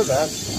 know that.